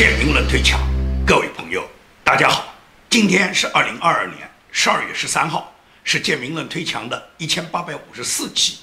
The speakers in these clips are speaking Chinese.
建明论推墙，各位朋友，大家好，今天是二零二二年十二月十三号，是建明论推墙的一千八百五十四期。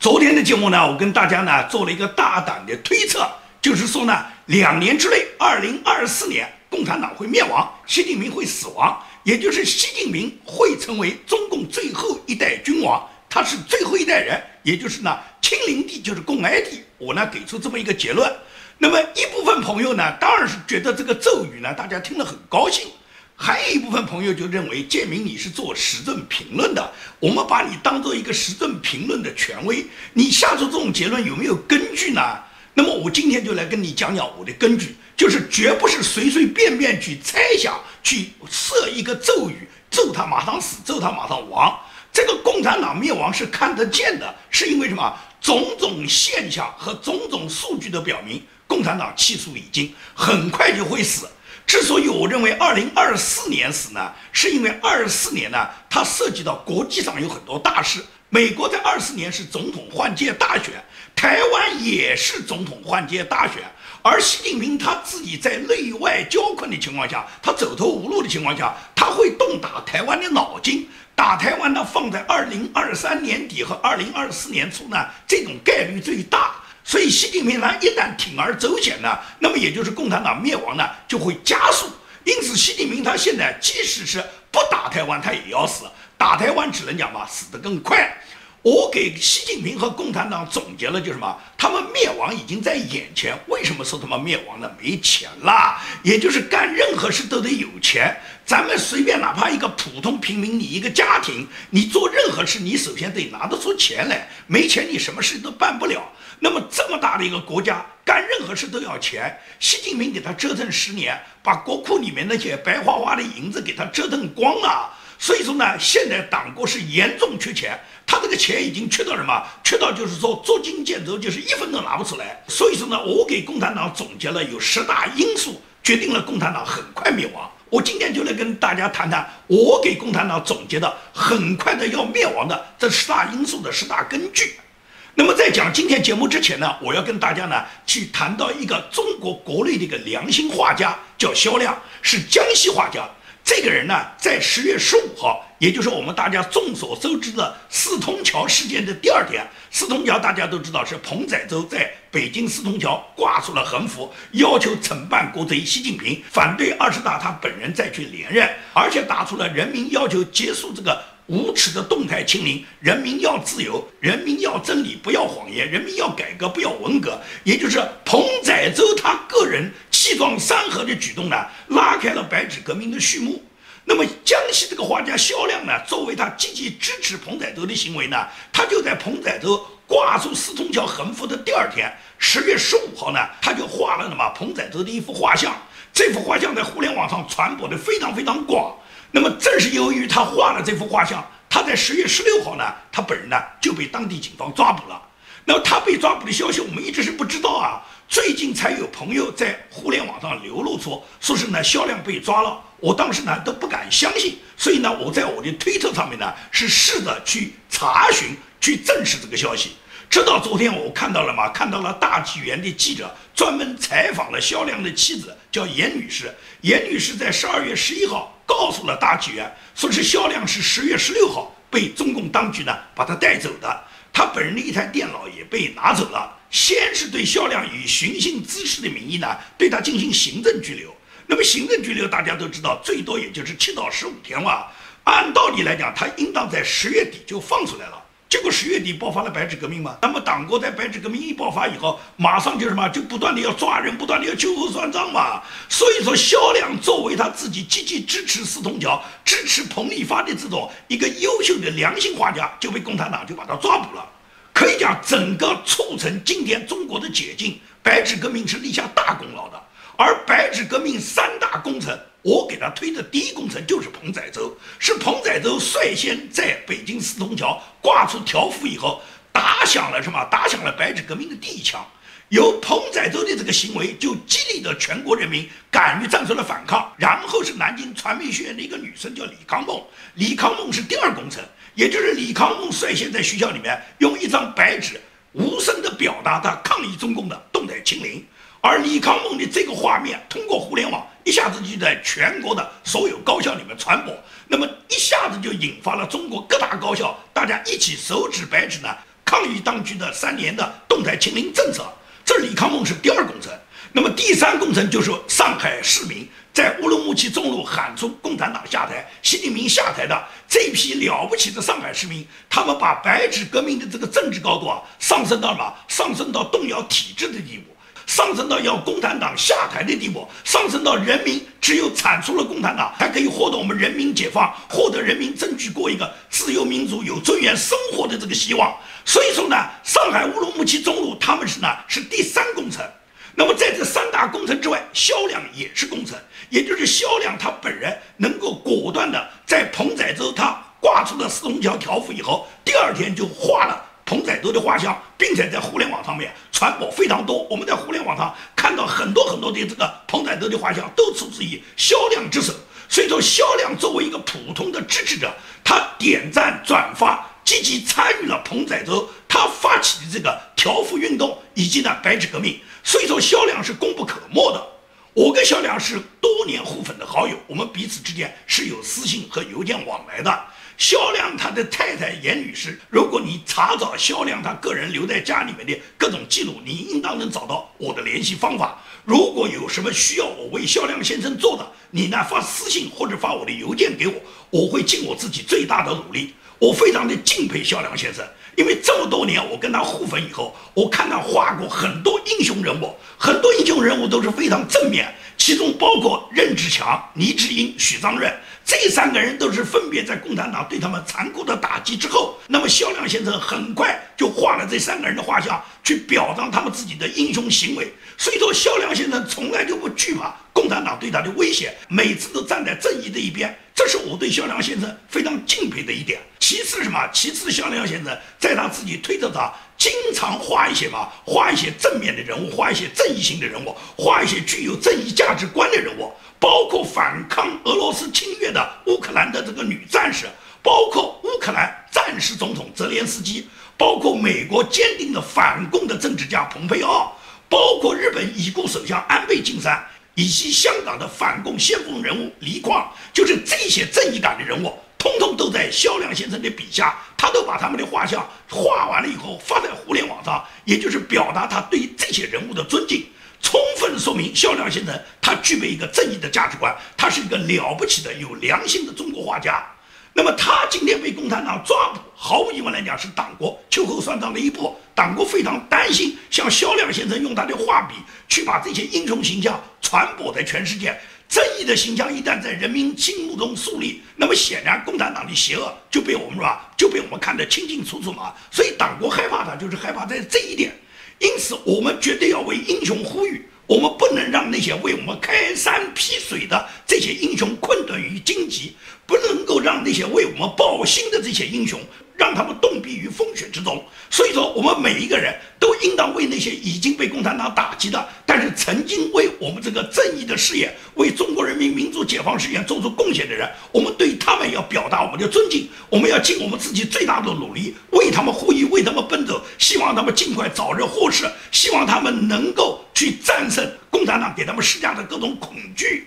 昨天的节目呢，我跟大家呢做了一个大胆的推测，就是说呢，两年之内，二零二四年共产党会灭亡，习近平会死亡，也就是习近平会成为中共最后一代君王，他是最后一代人，也就是呢亲临地就是共哀地。我呢给出这么一个结论。那么一部分朋友呢，当然是觉得这个咒语呢，大家听了很高兴；还有一部分朋友就认为建明你是做时政评论的，我们把你当做一个时政评论的权威，你下出这种结论有没有根据呢？那么我今天就来跟你讲讲我的根据，就是绝不是随随便便去猜想、去设一个咒语，咒他马上死，咒他马上亡。这个共产党灭亡是看得见的，是因为什么？种种现象和种种数据都表明。共产党气数已尽很快就会死。之所以我认为二零二四年死呢，是因为二四年呢，它涉及到国际上有很多大事。美国在二四年是总统换届大选，台湾也是总统换届大选。而习近平他自己在内外交困的情况下，他走投无路的情况下，他会动打台湾的脑筋。打台湾呢，放在二零二三年底和二零二四年初呢，这种概率最大。所以，习近平他一旦铤而走险呢，那么也就是共产党灭亡呢就会加速。因此，习近平他现在即使是不打台湾，他也要死；打台湾只能讲嘛，死得更快。我给习近平和共产党总结了，就什么？他们灭亡已经在眼前。为什么说他们灭亡呢？没钱啦，也就是干任何事都得有钱。咱们随便哪怕一个普通平民，你一个家庭，你做任何事，你首先得拿得出钱来。没钱，你什么事都办不了。那么这么大的一个国家，干任何事都要钱。习近平给他折腾十年，把国库里面那些白花花的银子给他折腾光了。所以说呢，现在党国是严重缺钱，他这个钱已经缺到什么？缺到就是说捉襟见肘，就是一分都拿不出来。所以说呢，我给共产党总结了有十大因素，决定了共产党很快灭亡。我今天就来跟大家谈谈我给共产党总结的很快的要灭亡的这十大因素的十大根据。那么在讲今天节目之前呢，我要跟大家呢去谈到一个中国国内的一个良心画家，叫肖亮，是江西画家。这个人呢，在十月十五号，也就是我们大家众所周知的四通桥事件的第二天，四通桥大家都知道是彭宰洲在北京四通桥挂出了横幅，要求惩办国贼习近平，反对二十大他本人再去连任，而且打出了人民要求结束这个无耻的动态清零，人民要自由，人民要真理，不要谎言，人民要改革，不要文革，也就是彭载舟他个人。气壮山河的举动呢，拉开了白纸革命的序幕。那么江西这个画家肖亮呢，作为他积极支持彭载舟的行为呢，他就在彭载舟挂出四通桥横幅的第二天，十月十五号呢，他就画了什么彭载舟的一幅画像。这幅画像在互联网上传播的非常非常广。那么正是由于他画了这幅画像，他在十月十六号呢，他本人呢就被当地警方抓捕了。那么他被抓捕的消息，我们一直是不知道啊。最近才有朋友在互联网上流露出，说是呢销量被抓了，我当时呢都不敢相信，所以呢我在我的推特上面呢是试着去查询、去证实这个消息。直到昨天我看到了嘛，看到了大纪元的记者专门采访了肖亮的妻子，叫严女士。严女士在十二月十一号告诉了大纪元，说是肖亮是十月十六号被中共当局呢把他带走的，他本人的一台电脑也被拿走了。先是对肖亮以寻衅滋事的名义呢，对他进行行政拘留。那么行政拘留大家都知道，最多也就是七到十五天吧。按道理来讲，他应当在十月底就放出来了。结果十月底爆发了白纸革命嘛。那么党国在白纸革命一爆发以后，马上就什么，就不断的要抓人，不断的要秋后算账嘛。所以说，肖亮作为他自己积极支持四通桥、支持彭丽发的这种一个优秀的良心画家，就被共产党就把他抓捕了。可以讲，整个促成今天中国的解禁，白纸革命是立下大功劳的。而白纸革命三大功臣，我给他推的第一功臣就是彭载洲，是彭载洲率先在北京四通桥挂出条幅以后，打响了什么？打响了白纸革命的第一枪。由彭载洲的这个行为，就激励着全国人民敢于站出来反抗。然后是南京传媒学院的一个女生叫李康梦，李康梦是第二功臣。也就是李康梦率先在学校里面用一张白纸无声地表达他抗议中共的动态清零，而李康梦的这个画面通过互联网一下子就在全国的所有高校里面传播，那么一下子就引发了中国各大高校大家一起手指白纸呢抗议当局的三年的动态清零政策。这李康梦是第二工程，那么第三工程就是上海市民在乌鲁木齐中路喊出共产党下台、习近平下台的这批了不起的上海市民，他们把白纸革命的这个政治高度啊上升到什么？上升到动摇体制的地步。上升到要共产党下台的地步，上升到人民只有铲除了共产党，才可以获得我们人民解放，获得人民争取过一个自由民主、有尊严生活的这个希望。所以说呢，上海乌鲁木齐中路他们是呢是第三工程。那么在这三大工程之外，销量也是工程，也就是销量他本人能够果断的在彭载洲他挂出了四通桥条幅以后，第二天就画了。彭载洲的画像，并且在互联网上面传播非常多。我们在互联网上看到很多很多的这个彭载洲的画像，都出自于销量之手。所以说，销量作为一个普通的支持者，他点赞转发，积极参与了彭载洲他发起的这个条幅运动以及呢白纸革命。所以说，销量是功不可没的。我跟小梁是多年互粉的好友，我们彼此之间是有私信和邮件往来的。肖亮他的太太严女士，如果你查找肖亮他个人留在家里面的各种记录，你应当能找到我的联系方法。如果有什么需要我为肖亮先生做的，你呢发私信或者发我的邮件给我，我会尽我自己最大的努力。我非常的敬佩肖亮先生，因为这么多年我跟他互粉以后，我看他画过很多英雄人物，很多英雄人物都是非常正面，其中包括任志强、倪志英、许章润。这三个人都是分别在共产党对他们残酷的打击之后，那么肖亮先生很快就画了这三个人的画像，去表彰他们自己的英雄行为。所以说，肖亮先生从来就不惧怕共产党对他的威胁，每次都站在正义的一边。这是我对肖亮先生非常敬佩的一点。其次什么？其次，肖亮先生在他自己推特上经常画一些嘛，画一些正面的人物，画一些正义性的人物，画一些具有正义价值观的人物。包括反抗俄罗斯侵略的乌克兰的这个女战士，包括乌克兰战时总统泽连斯基，包括美国坚定的反共的政治家蓬佩奥，包括日本已故首相安倍晋三，以及香港的反共先锋人物黎矿，就是这些正义感的人物，通通都在肖亮先生的笔下，他都把他们的画像画完了以后发在互联网上，也就是表达他对这些人物的尊敬。充分说明肖亮先生他具备一个正义的价值观，他是一个了不起的有良心的中国画家。那么他今天被共产党抓捕，毫无疑问来讲是党国秋后算账的一步。党国非常担心，像肖亮先生用他的画笔去把这些英雄形象传播在全世界，正义的形象一旦在人民心目中树立，那么显然共产党的邪恶就被我们是吧，就被我们看得清清楚楚嘛。所以党国害怕他，就是害怕在这一点。因此，我们绝对要为英雄呼吁。我们不能让那些为我们开山劈水的这些英雄困顿于荆棘，不能够让那些为我们报信的这些英雄。让他们冻毙于风雪之中。所以说，我们每一个人都应当为那些已经被共产党打击的，但是曾经为我们这个正义的事业、为中国人民民主解放事业做出贡献的人，我们对他们要表达我们的尊敬。我们要尽我们自己最大的努力，为他们呼吁，为他们奔走，希望他们尽快早日获释，希望他们能够去战胜共产党给他们施加的各种恐惧。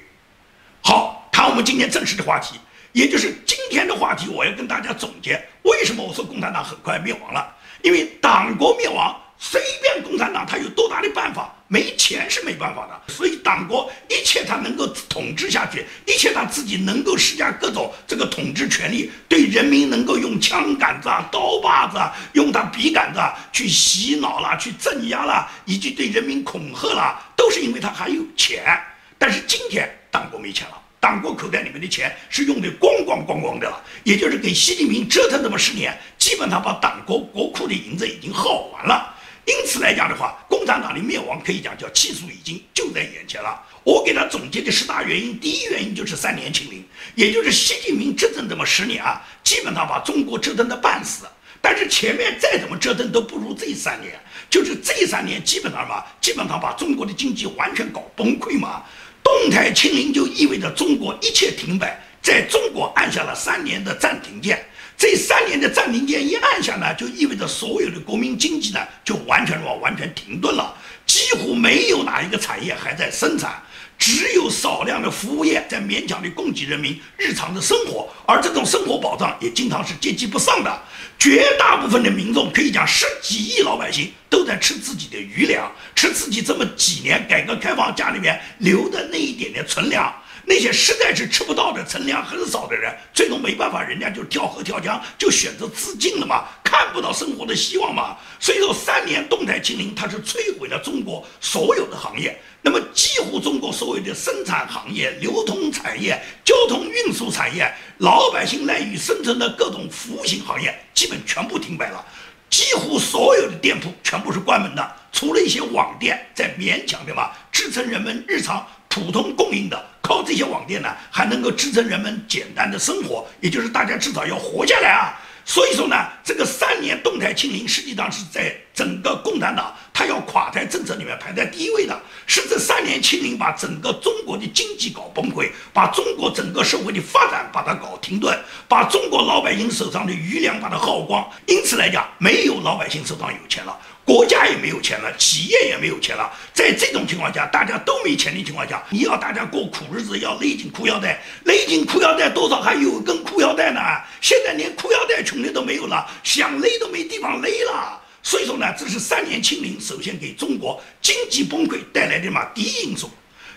好，谈我们今天正式的话题。也就是今天的话题，我要跟大家总结为什么我说共产党很快灭亡了？因为党国灭亡，随便共产党他有多大的办法，没钱是没办法的。所以党国一切他能够统治下去，一切他自己能够施加各种这个统治权力，对人民能够用枪杆子啊、刀把子啊、用他笔杆子啊去洗脑了、去镇压了，以及对人民恐吓了，都是因为他还有钱。但是今天党国没钱了。党国口袋里面的钱是用的光光光光的了，也就是给习近平折腾这么十年，基本上把党国国库的银子已经耗完了。因此来讲的话，共产党的灭亡可以讲叫气数已经就在眼前了。我给他总结的十大原因，第一原因就是三年清零，也就是习近平折腾这么十年啊，基本上把中国折腾的半死。但是前面再怎么折腾都不如这三年，就是这三年基本上嘛，基本上把中国的经济完全搞崩溃嘛。动态清零就意味着中国一切停摆，在中国按下了三年的暂停键。这三年的暂停键一按下呢，就意味着所有的国民经济呢就完全完完全停顿了，几乎没有哪一个产业还在生产。只有少量的服务业在勉强的供给人民日常的生活，而这种生活保障也经常是接济不上的。绝大部分的民众可以讲，十几亿老百姓都在吃自己的余粮，吃自己这么几年改革开放家里面留的那一点点存粮。那些实在是吃不到的、存粮很少的人，最终没办法，人家就跳河跳江，就选择自尽了嘛，看不到生活的希望嘛。所以说，三年动态清零，它是摧毁了中国所有的行业。那么，几乎中国所有的生产行业、流通产业、交通运输产业、老百姓赖以生存的各种服务型行业，基本全部停摆了。几乎所有的店铺全部是关门的，除了一些网店在勉强的嘛支撑人们日常普通供应的，靠这些网店呢还能够支撑人们简单的生活，也就是大家至少要活下来啊。所以说呢，这个三年动态清零实际上是在整个共产党他要垮台政策里面排在第一位的，是这三年清零把整个中国的经济搞崩溃，把中国整个社会的发展把它搞停顿，把中国老百姓手上的余粮把它耗光。因此来讲，没有老百姓手上有钱了。国家也没有钱了，企业也没有钱了。在这种情况下，大家都没钱的情况下，你要大家过苦日子，要勒紧裤腰带，勒紧裤腰带，多少还有根裤腰带呢？现在连裤腰带穷的都没有了，想勒都没地方勒了。所以说呢，这是三年清零首先给中国经济崩溃带来的嘛第一因素。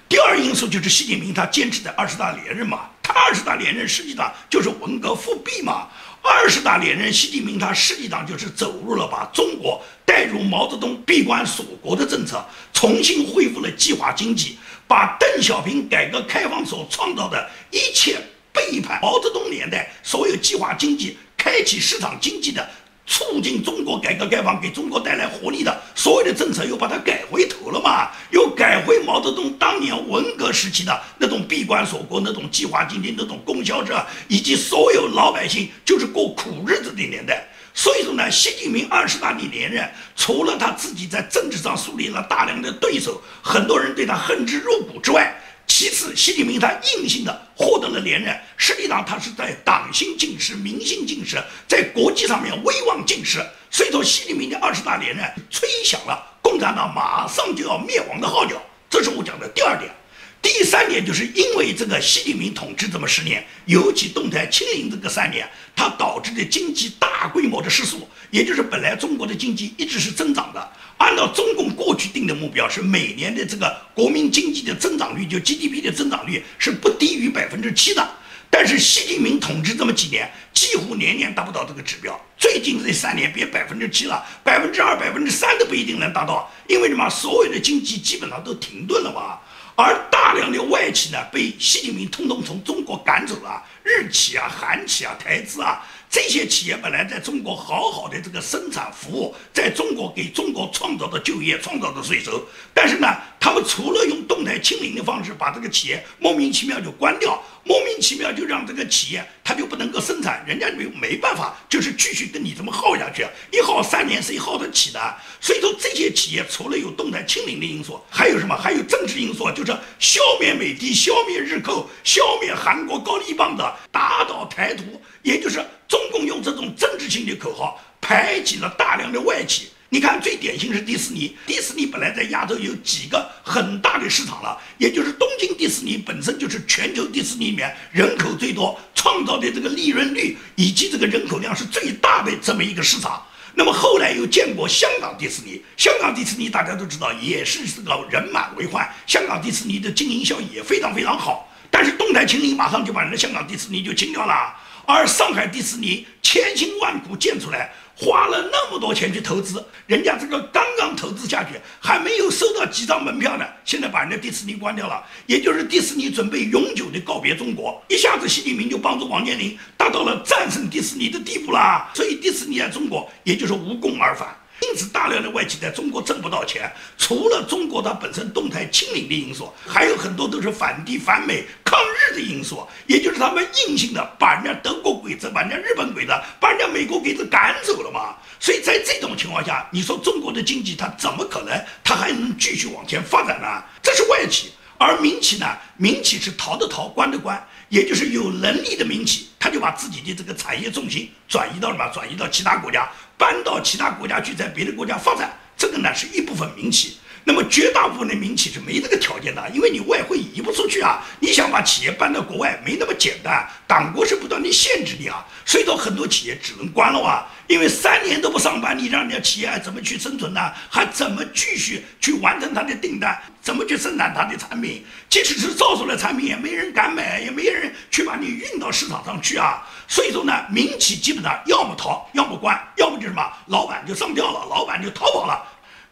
第二因素就是习近平他坚持的二十大连任嘛，他二十大连任实际上就是文革复辟嘛。二十大连任，习近平他实际上就是走入了把中国带入毛泽东闭关锁国的政策，重新恢复了计划经济，把邓小平改革开放所创造的一切背叛毛泽东年代所有计划经济、开启市场经济的。促进中国改革开放，给中国带来活力的所有的政策，又把它改回头了嘛？又改回毛泽东当年文革时期的那种闭关锁国、那种计划经济、那种供销社，以及所有老百姓就是过苦日子的年代。所以说呢，习近平二十大的连任，除了他自己在政治上树立了大量的对手，很多人对他恨之入骨之外，其次，习近平他硬性的获得了连任，实际上他是在党性尽失、民心尽失，在国际上面威望尽失。所以说，习近平的二十大连任吹响了共产党马上就要灭亡的号角。也。就是因为这个习近平统治这么十年，尤其动态清零这个三年，它导致的经济大规模的失速，也就是本来中国的经济一直是增长的。按照中共过去定的目标，是每年的这个国民经济的增长率，就 GDP 的增长率是不低于百分之七的。但是习近平统治这么几年，几乎年年达不到这个指标。最近这三年别百分之七了，百分之二、百分之三都不一定能达到，因为什么？所有的经济基本上都停顿了嘛。而大量的外企呢，被习近平通通从中国赶走了，日企啊、韩企啊、台资啊。这些企业本来在中国好好的这个生产服务，在中国给中国创造的就业、创造的税收，但是呢，他们除了用动态清零的方式把这个企业莫名其妙就关掉，莫名其妙就让这个企业它就不能够生产，人家没没办法，就是继续跟你这么耗下去，一耗三年谁耗得起的？所以说这些企业除了有动态清零的因素，还有什么？还有政治因素，就是消灭美帝、消灭日寇、消灭韩国高丽棒的，打倒台独，也就是。中共用这种政治性的口号排挤了大量的外企。你看，最典型是迪士尼。迪士尼本来在亚洲有几个很大的市场了，也就是东京迪士尼本身就是全球迪士尼里面人口最多、创造的这个利润率以及这个人口量是最大的这么一个市场。那么后来又建过香港迪士尼，香港迪士尼大家都知道也是这个人满为患，香港迪士尼的经营效益也非常非常好。但是动态清零马上就把人家香港迪士尼就清掉了。而上海迪士尼千辛万苦建出来，花了那么多钱去投资，人家这个刚刚投资下去，还没有收到几张门票呢，现在把人家迪士尼关掉了，也就是迪士尼准备永久的告别中国，一下子习近平就帮助王健林达到了战胜迪士尼的地步啦，所以迪士尼在中国也就是无功而返。因此，大量的外企在中国挣不到钱，除了中国它本身动态清零的因素，还有很多都是反帝反美抗日的因素，也就是他们硬性的把人家德国鬼子、把人家日本鬼子、把人家美国鬼子赶走了嘛。所以在这种情况下，你说中国的经济它怎么可能它还能继续往前发展呢？这是外企，而民企呢？民企是逃的逃，关的关，也就是有能力的民企，他就把自己的这个产业重心转移到了嘛，转移到其他国家。搬到其他国家去，在别的国家发展，这个呢是一部分民企。那么绝大部分的民企是没这个条件的，因为你外汇移不出去啊，你想把企业搬到国外没那么简单，党国是不断的限制你啊，所以说很多企业只能关了啊，因为三年都不上班，你让人家企业怎么去生存呢？还怎么继续去完成他的订单？怎么去生产他的产品？即使是造出来产品，也没人敢买，也没人去把你运到市场上去啊。所以说呢，民企基本上要么逃，要么关，要么就什么，老板就上吊了，老板就逃跑了。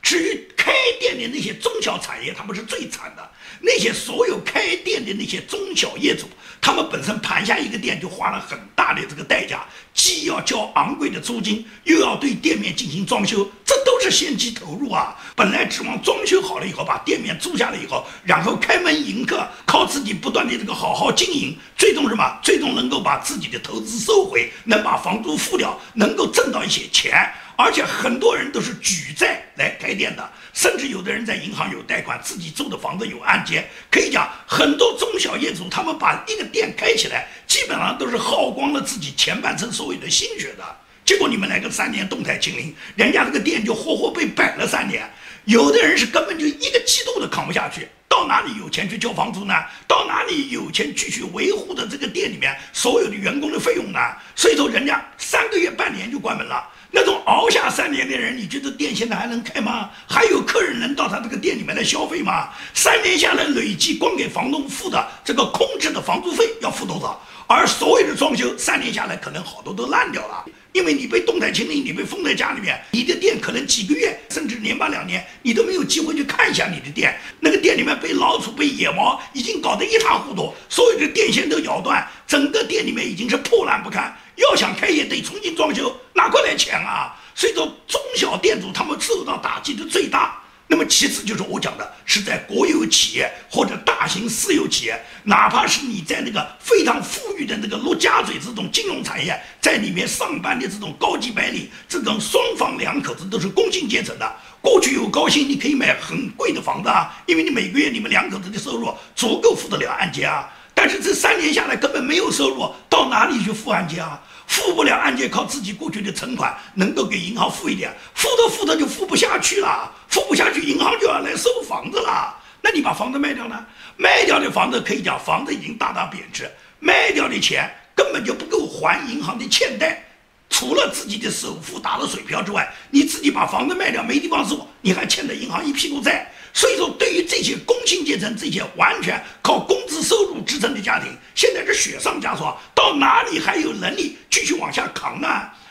至于开店的那些中小产业，他们是最惨的。那些所有开店的那些中小业主，他们本身盘下一个店就花了很大的这个代价，既要交昂贵的租金，又要对店面进行装修，这都是先期投入啊。本来指望装修好了以后，把店面租下来以后，然后开门迎客，靠自己不断的这个好好经营，最终什么？最终能够把自己的投资收回，能把房租付掉，能够挣到一些钱。而且很多人都是举债来开店的，甚至有的人在银行有贷款，自己住的房子有按揭。可以讲，很多中小业主他们把一个店开起来，基本上都是耗光了自己前半生所有的心血的。结果你们来个三年动态清零，人家这个店就活活被摆了三年。有的人是根本就一个季度都扛不下去，到哪里有钱去交房租呢？到哪里有钱继续维护的这个店里面所有的员工的费用呢？所以说，人家三个月、半年就关门了。那种熬下三年的人，你觉得店现在还能开吗？还有客人能到他这个店里面来消费吗？三年下来，累计光给房东付的这个空置的房租费要付多少？而所有的装修，三年下来可能好多都烂掉了，因为你被动态清零，你被封在家里面，你的店可能几个月甚至年半两年，你都没有机会去看一下你的店。店里面被老鼠、被野猫已经搞得一塌糊涂，所有的电线都咬断，整个店里面已经是破烂不堪。要想开业，得重新装修，哪块来钱啊？所以说，中小店主他们受到打击的最大。那么其次就是我讲的，是在国有企业或者大型私有企业，哪怕是你在那个非常富裕的那个陆家嘴这种金融产业，在里面上班的这种高级白领，这种双方两口子都是工薪阶层的。过去有高薪，你可以买很贵的房子啊，因为你每个月你们两口子的收入足够付得了按揭啊。但是这三年下来根本没有收入，到哪里去付按揭啊？付不了按揭，靠自己过去的存款能够给银行付一点，付着付着就付不下去了，付不下去，银行就要来收房子了。那你把房子卖掉呢？卖掉的房子可以讲房子已经大大贬值，卖掉的钱根本就不够还银行的欠贷，除了自己的首付打了水漂之外，你自己把房子卖掉没地方住，你还欠着银行一屁股债。所以说，对于这些工薪阶层、这些完全靠工资收入支撑的家庭，现在是雪上加霜，到哪里还有能力继续往下扛呢？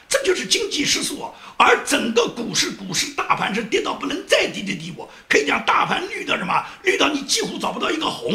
这就是经济失速，而整个股市、股市大盘是跌到不能再低的地步，可以讲大盘绿到什么？绿到你几乎找不到一个红。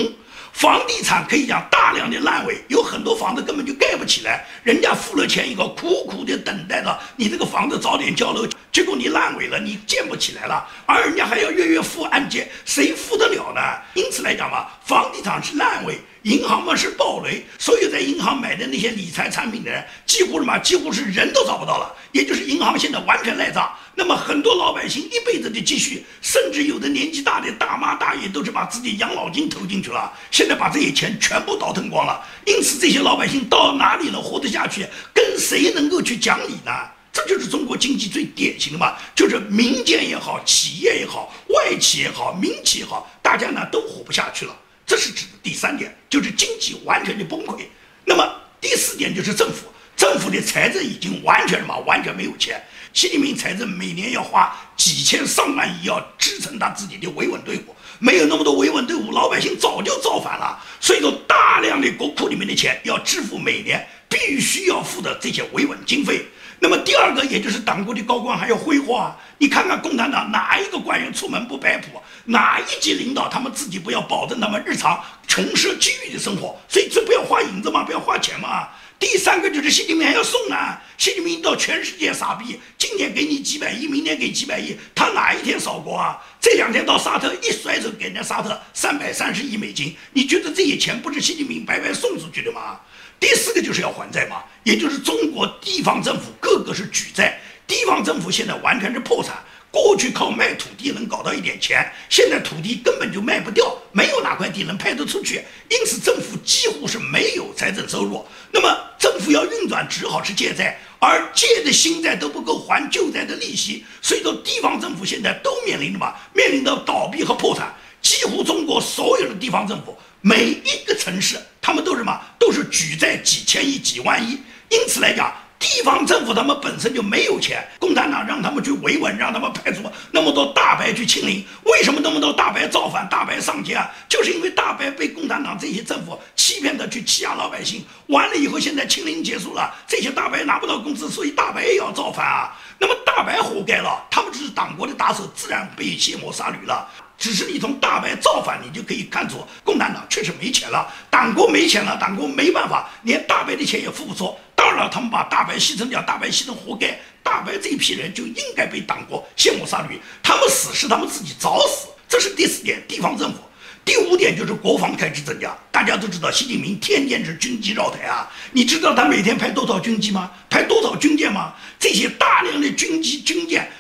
房地产可以讲大量的烂尾，有很多房子根本就盖不起来，人家付了钱以后，苦苦的等待着你这个房子早点交楼，结果你烂尾了，你建不起来了，而人家还要月月付按揭，谁付得了呢？因此来讲嘛，房地产是烂尾。银行嘛是暴雷，所有在银行买的那些理财产品的人，几乎什么几乎是人都找不到了，也就是银行现在完全赖账。那么很多老百姓一辈子的积蓄，甚至有的年纪大的大妈大爷都是把自己养老金投进去了，现在把这些钱全部倒腾光了。因此这些老百姓到哪里能活得下去？跟谁能够去讲理呢？这就是中国经济最典型的嘛，就是民间也好，企业也好，外企也好，民企也好，大家呢都活不下去了。这是指的第三点，就是经济完全的崩溃。那么第四点就是政府，政府的财政已经完全什么，完全没有钱。习近平财政每年要花几千上万亿，要支撑他自己的维稳队伍。没有那么多维稳队伍，老百姓早就造反了。所以说，大量的国库里面的钱要支付每年必须要付的这些维稳经费。那么第二个，也就是党国的高官还要挥霍啊！你看看共产党哪一个官员出门不摆谱？哪一级领导他们自己不要保证他们日常穷奢极欲的生活？所以这不要花银子嘛，不要花钱嘛。第三个就是习近平还要送呢，习近平到全世界撒币，今年给你几百亿，明年给几百亿，他哪一天少过啊？这两天到沙特一甩手给人家沙特三百三十亿美金，你觉得这些钱不是习近平白白送出去的吗？第四个就是要还债嘛，也就是中国地方政府个个是举债，地方政府现在完全是破产，过去靠卖土地能搞到一点钱，现在土地根本就卖不掉，没有哪块地能派得出去，因此政府几乎是没有财政收入。那么政府要运转，只好是借债，而借的新债都不够还旧债的利息，所以说地方政府现在都面临着嘛，面临着倒闭和破产。几乎中国所有的地方政府，每一个城市，他们都是什么？都是举债几千亿、几万亿。因此来讲。地方政府他们本身就没有钱，共产党让他们去维稳，让他们派出那么多大白去清零。为什么那么多大白造反、大白上街啊？就是因为大白被共产党这些政府欺骗的去欺压老百姓，完了以后现在清零结束了，这些大白拿不到工资，所以大白也要造反啊。那么大白活该了，他们只是党国的打手，自然被卸磨杀驴了。只是你从大白造反，你就可以看出共产党确实没钱了，党国没钱了，党国没办法，连大白的钱也付不出。当然了，他们把大白牺牲掉，大白牺牲活该，大白这一批人就应该被党国卸磨杀驴，他们死是他们自己找死。这是第四点，地方政府。第五点就是国防开支增加。大家都知道，习近平天天是军机绕台啊。你知道他每天派多少军机吗？派多少军舰吗？这些大量的军机、军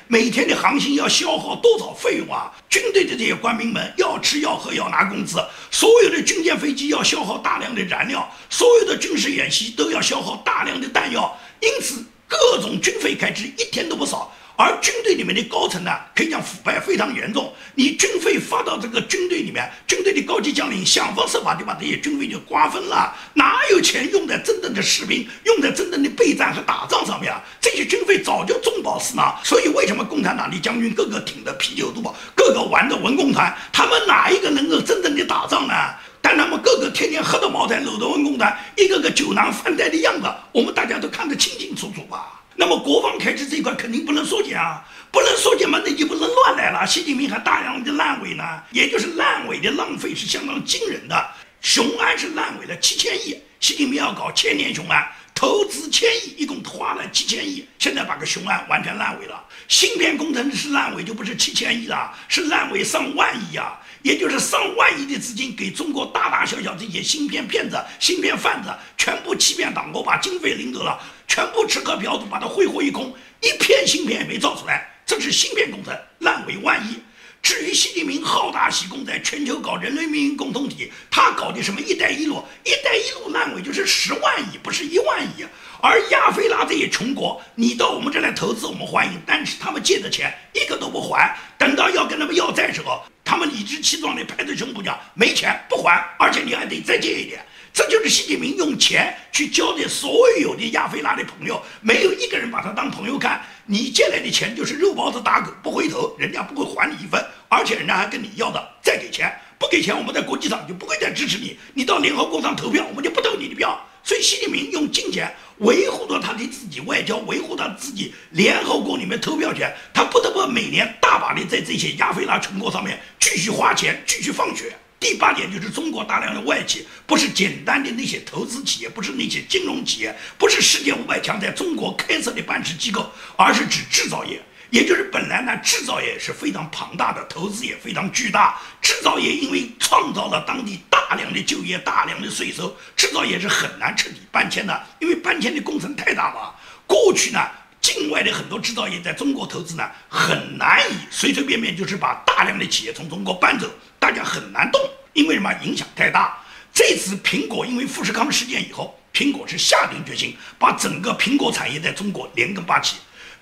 每天的航行要消耗多少费用啊？军队的这些官兵们要吃要喝要拿工资，所有的军舰飞机要消耗大量的燃料，所有的军事演习都要消耗大量的弹药，因此各种军费开支一天都不少。而军队里面的高层呢，可以讲腐败非常严重。你军费发到这个军队里面，军队的高级将领想方设法就把这些军费就瓜分了，哪有钱用在真正的士兵、用在真正的备战和打仗上面啊？这些军费早就中饱私囊。所以为什么共产党的将军个个挺着啤酒肚，个个玩着文工团，他们哪一个能够真正的打仗呢？但他们个个天天喝着茅台，搂着文工团，一个个酒囊饭袋的样子，我们大家都看得清清楚楚吧。那么国防开支这一块肯定不能缩减啊，不能缩减嘛，那就不能乱来了。习近平还大量的烂尾呢，也就是烂尾的浪费是相当惊人的。雄安是烂尾了七千亿，习近平要搞千年雄安，投资千亿，一共花了七千亿，现在把个雄安完全烂尾了。芯片工程是烂尾，就不是七千亿了，是烂尾上万亿啊，也就是上万亿的资金给中国大大小小这些芯片骗子、芯片贩子全部欺骗党国，把经费领走了。全部吃喝嫖赌，把它挥霍一空，一片芯片也没造出来，这是芯片工程烂尾万亿。至于习近平好大喜功，在全球搞人类命运共同体，他搞的什么“一带一路”，“一带一路”烂尾就是十万亿，不是一万亿。而亚非拉这些穷国，你到我们这来投资，我们欢迎，但是他们借的钱一个都不还，等到要跟他们要债时候，他们理直气壮地拍着胸脯讲没钱不还，而且你还得再借一点。这就是习近平用钱去交的所有的亚非拉的朋友，没有一个人把他当朋友看。你借来的钱就是肉包子打狗不回头，人家不会还你一分，而且人家还跟你要的再给钱，不给钱我们在国际上就不会再支持你。你到联合国上投票，我们就不投你的票。所以习近平用金钱维护着他的自己外交，维护他自己联合国里面投票权，他不得不每年大把的在这些亚非拉穷国上面继续花钱，继续放血。第八点就是中国大量的外企，不是简单的那些投资企业，不是那些金融企业，不是世界五百强在中国开设的办事机构，而是指制造业。也就是本来呢，制造业是非常庞大的，投资也非常巨大。制造业因为创造了当地大量的就业、大量的税收，制造业是很难彻底搬迁的，因为搬迁的工程太大嘛。过去呢。境外的很多制造业在中国投资呢，很难以随随便便就是把大量的企业从中国搬走，大家很难动，因为什么？影响太大。这次苹果因为富士康事件以后，苹果是下定决心把整个苹果产业在中国连根拔起。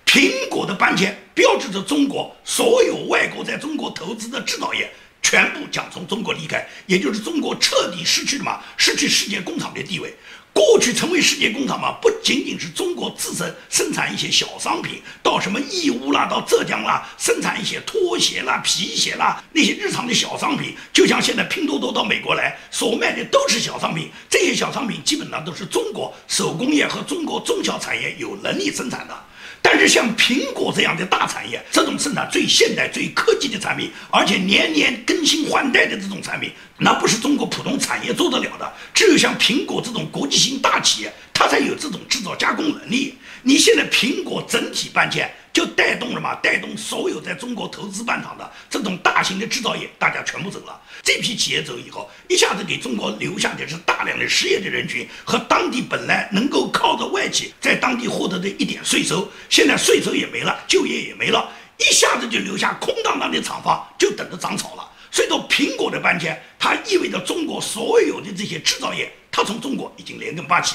苹果的搬迁标志着中国所有外国在中国投资的制造业全部将从中国离开，也就是中国彻底失去了嘛，失去世界工厂的地位。过去成为世界工厂嘛，不仅仅是中国自身生产一些小商品，到什么义乌啦，到浙江啦，生产一些拖鞋啦、皮鞋啦，那些日常的小商品，就像现在拼多多到美国来所卖的都是小商品，这些小商品基本上都是中国手工业和中国中小产业有能力生产的。但是像苹果这样的大产业，这种生产最现代、最科技的产品，而且年年更新换代的这种产品，那不是中国普通产业做得了的。只有像苹果这种国际性大企业，它才有这种制造加工能力。你现在苹果整体搬迁。就带动了嘛，带动所有在中国投资办厂的这种大型的制造业，大家全部走了。这批企业走以后，一下子给中国留下的是大量的失业的人群和当地本来能够靠着外企在当地获得的一点税收，现在税收也没了，就业也没了。一下子就留下空荡荡的厂房，就等着长草了。所以说，苹果的搬迁，它意味着中国所有的这些制造业，它从中国已经连根拔起。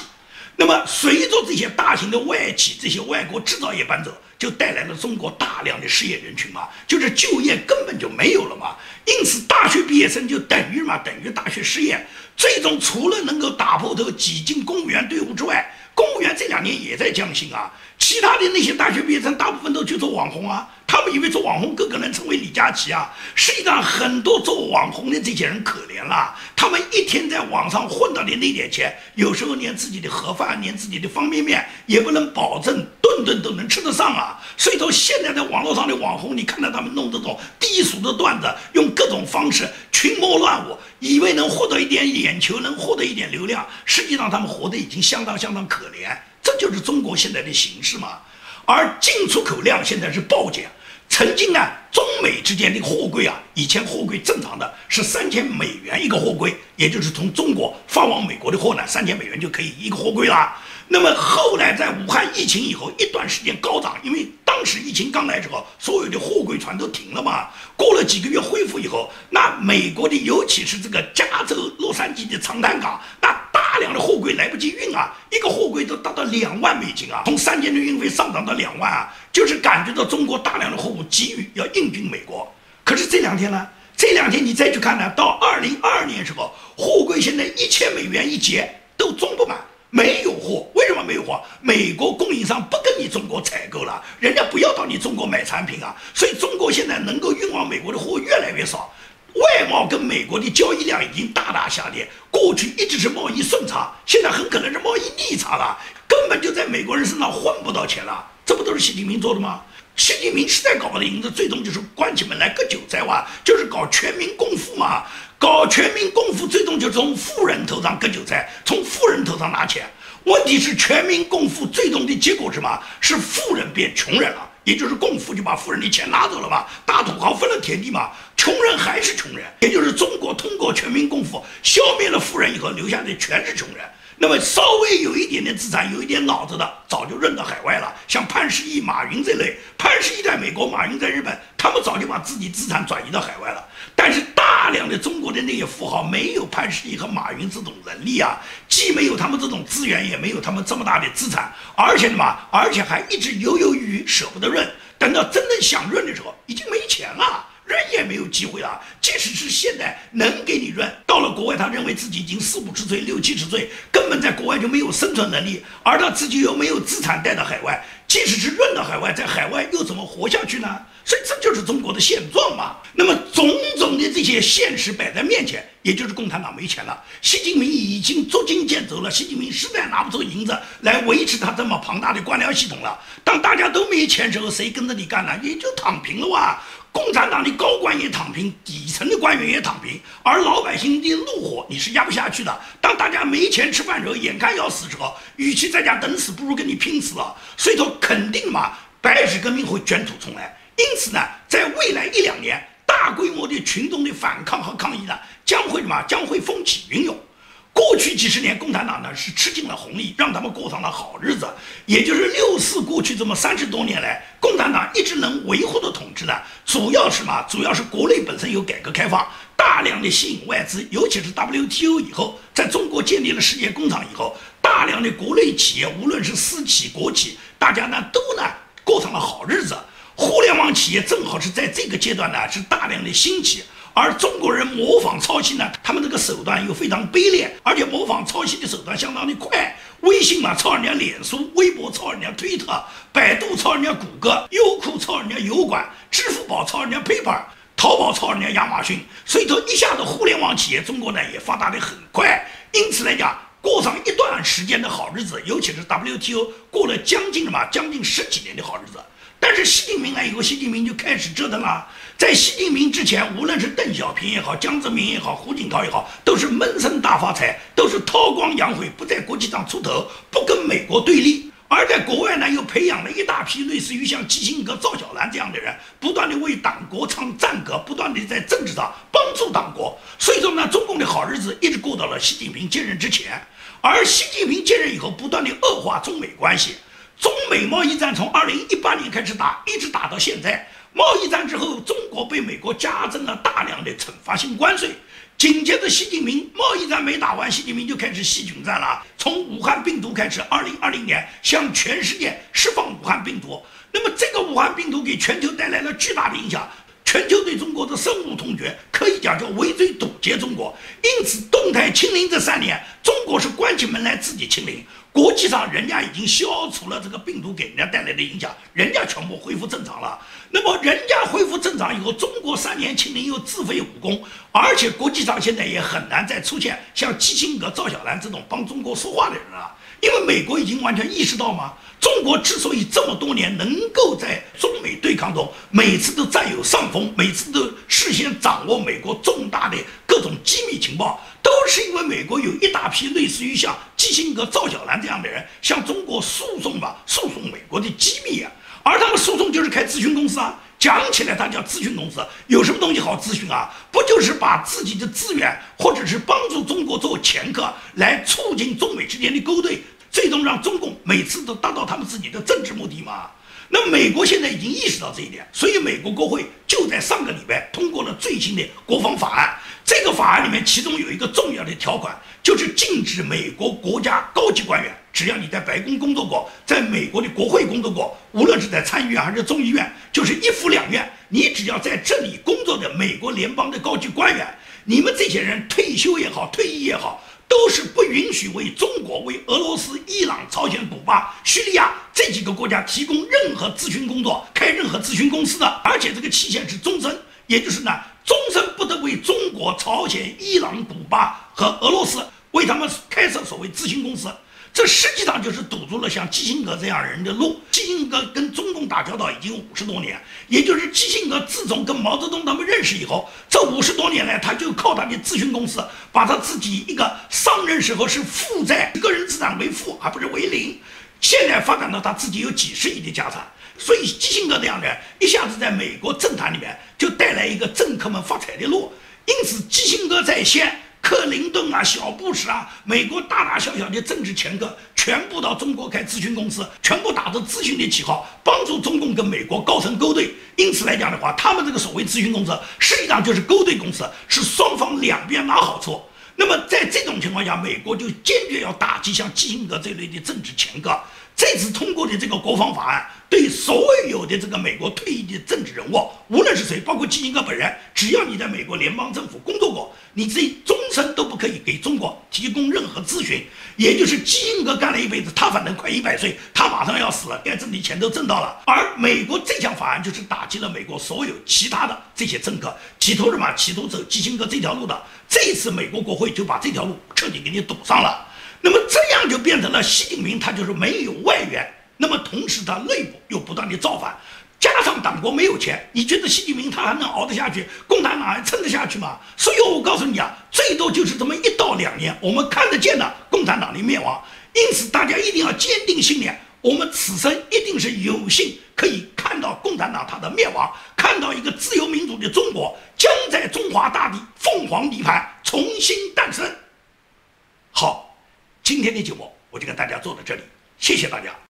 那么，随着这些大型的外企、这些外国制造业搬走，就带来了中国大量的失业人群嘛，就是就业根本就没有了嘛。因此，大学毕业生就等于嘛，等于大学失业。最终，除了能够打破头挤进公务员队伍之外，公务员这两年也在降薪啊。其他的那些大学毕业生，大部分都去做网红啊。他们以为做网红个个能成为李佳琦啊？实际上，很多做网红的这些人可怜了，他们一天在网上混到的那点钱，有时候连自己的盒饭、连自己的方便面也不能保证顿顿都能吃得上啊。所以说，现在在网络上的网红，你看到他们弄这种低俗的段子，用各种方式群魔乱舞，以为能获得一点眼球，能获得一点流量，实际上他们活得已经相当相当可怜。这就是中国现在的形势嘛。而进出口量现在是暴减。曾经呢，中美之间的货柜啊，以前货柜正常的是三千美元一个货柜，也就是从中国发往美国的货呢，三千美元就可以一个货柜啦。那么后来在武汉疫情以后一段时间高涨，因为当时疫情刚来之后，所有的货柜船都停了嘛。过了几个月恢复以后，那美国的尤其是这个加州洛杉矶的长滩港，那大量的货柜来不及运啊，一个货柜都达到两万美金啊，从三千的运费上涨到两万啊。就是感觉到中国大量的货物急于要运进美国，可是这两天呢？这两天你再去看呢，到二零二二年时候，货柜现在一千美元一节都装不满，没有废话？美国供应商不跟你中国采购了，人家不要到你中国买产品啊，所以中国现在能够运往美国的货越来越少，外贸跟美国的交易量已经大大下跌。过去一直是贸易顺差，现在很可能是贸易逆差了，根本就在美国人身上混不到钱了。这不都是习近平做的吗？习近平实在搞不赢，这最终就是关起门来割韭菜哇，就是搞全民共富嘛。搞全民共富，最终就从富人头上割韭菜，从富人头上拿钱。问题是全民共富最终的结果是什么？是富人变穷人了，也就是共富就把富人的钱拿走了嘛，大土豪分了田地嘛，穷人还是穷人。也就是中国通过全民共富消灭了富人以后，留下的全是穷人。那么稍微有一点点资产、有一点脑子的，早就扔到海外了。像潘石屹、马云这类，潘石屹在美国，马云在日本，他们早就把自己资产转移到海外了。但是大量的中国的那些富豪没有潘石屹和马云这种能力啊，既没有他们这种资源，也没有他们这么大的资产，而且什么？而且还一直犹犹豫豫，舍不得润。等到真正想润的时候，已经没钱了。润也没有机会了。即使是现在能给你润，到了国外，他认为自己已经四五十岁、六七十岁，根本在国外就没有生存能力，而他自己又没有资产带到海外。即使是润到海外，在海外又怎么活下去呢？所以这就是中国的现状嘛。那么种种的这些现实摆在面前，也就是共产党没钱了，习近平已经捉襟见肘了。习近平实在拿不出银子来维持他这么庞大的官僚系统了。当大家都没钱时候，谁跟着你干呢？也就躺平了哇。共产党的高官也躺平，底层的官员也躺平，而老百姓的怒火你是压不下去的。当大家没钱吃饭时候，眼看要死时候，与其在家等死，不如跟你拼死了。所以说，肯定嘛，白纸革命会卷土重来。因此呢，在未来一两年，大规模的群众的反抗和抗议呢，将会什么？将会风起云涌。过去几十年，共产党呢是吃尽了红利，让他们过上了好日子。也就是六四过去这么三十多年来，共产党一直能维护的统治呢，主要是什么？主要是国内本身有改革开放，大量的吸引外资，尤其是 WTO 以后，在中国建立了世界工厂以后，大量的国内企业，无论是私企、国企，大家呢都呢过上了好日子。互联网企业正好是在这个阶段呢，是大量的兴起。而中国人模仿抄袭呢，他们这个手段又非常卑劣，而且模仿抄袭的手段相当的快。微信嘛抄人家脸书，微博抄人家推特，百度抄人家谷歌，优酷抄人家油管，支付宝抄人家 PayPal，淘宝抄人家亚马逊。所以说一下子互联网企业中国呢也发达的很快，因此来讲过上一段时间的好日子，尤其是 WTO 过了将近什么将近十几年的好日子。但是习近平来以后，习近平就开始折腾了。在习近平之前，无论是邓小平也好，江泽民也好，胡锦涛也好，都是闷声大发财，都是韬光养晦，不在国际上出头，不跟美国对立。而在国外呢，又培养了一大批类似于像基辛格、赵小兰这样的人，不断的为党国唱赞歌，不断的在政治上帮助党国。所以说呢，中共的好日子一直过到了习近平接任之前。而习近平接任以后，不断的恶化中美关系。中美贸易战从二零一八年开始打，一直打到现在。贸易战之后，中国被美国加征了大量的惩罚性关税。紧接着，习近平贸易战没打完，习近平就开始细菌战了。从武汉病毒开始，二零二零年向全世界释放武汉病毒。那么，这个武汉病毒给全球带来了巨大的影响。全球对中国的深恶痛绝，可以讲叫围追堵截中国。因此，动态清零这三年，中国是关起门来自己清零。国际上，人家已经消除了这个病毒给人家带来的影响，人家全部恢复正常了。那么，人家恢复正常以后，中国三年清零又自废武功，而且国际上现在也很难再出现像基辛格、赵小兰这种帮中国说话的人了。因为美国已经完全意识到嘛，中国之所以这么多年能够在中美对抗中每次都占有上风，每次都事先掌握美国重大的各种机密情报，都是因为美国有一大批类似于像基辛格、赵小兰这样的人向中国诉讼吧，诉讼美国的机密啊，而他们诉讼就是开咨询公司啊。讲起来，他叫咨询公司，有什么东西好咨询啊？不就是把自己的资源，或者是帮助中国做掮客，来促进中美之间的勾兑，最终让中共每次都达到他们自己的政治目的吗？那美国现在已经意识到这一点，所以美国国会就在上个礼拜通过了最新的国防法案。这个法案里面，其中有一个重要的条款，就是禁止美国国家高级官员。只要你在白宫工作过，在美国的国会工作过，无论是在参议院还是众议院，就是一府两院，你只要在这里工作的美国联邦的高级官员，你们这些人退休也好，退役也好，都是不允许为中国、为俄罗斯、伊朗、朝鲜、古巴、叙利亚这几个国家提供任何咨询工作、开任何咨询公司的，而且这个期限是终身，也就是呢，终身得为中国、朝鲜、伊朗、古巴和俄罗斯为他们开设所谓咨询公司。这实际上就是堵住了像基辛格这样人的路。基辛格跟中共打交道已经五十多年，也就是基辛格自从跟毛泽东他们认识以后，这五十多年来，他就靠他的咨询公司，把他自己一个上任时候是负债，个人资产为负，而不是为零，现在发展到他自己有几十亿的家产。所以基辛格这样的，一下子在美国政坛里面就带来一个政客们发财的路。因此，基辛格在先。克林顿啊，小布什啊，美国大大小小的政治掮客，全部到中国开咨询公司，全部打着咨询的旗号，帮助中共跟美国高层勾兑。因此来讲的话，他们这个所谓咨询公司，实际上就是勾兑公司，是双方两边拿好处。那么在这种情况下，美国就坚决要打击像基辛格这类的政治掮客。这次通过的这个国防法案，对所有的这个美国退役的政治人物，无论是谁，包括基辛格本人，只要你在美国联邦政府工作过，你这终身都不可以给中国提供任何咨询。也就是基辛格干了一辈子，他反正快一百岁，他马上要死了，该挣的钱都挣到了。而美国这项法案就是打击了美国所有其他的这些政客，企图什么？企图走基辛格这条路的。这一次美国国会就把这条路彻底给你堵上了。那么这样就变成了习近平，他就是没有外援，那么同时他内部又不断的造反，加上党国没有钱，你觉得习近平他还能熬得下去？共产党还撑得下去吗？所以我告诉你啊，最多就是这么一到两年，我们看得见的共产党的灭亡。因此大家一定要坚定信念，我们此生一定是有幸可以看到共产党它的灭亡，看到一个自由民主的中国将在中华大地凤凰涅槃重新诞生。好。今天的节目我就跟大家做到这里，谢谢大家。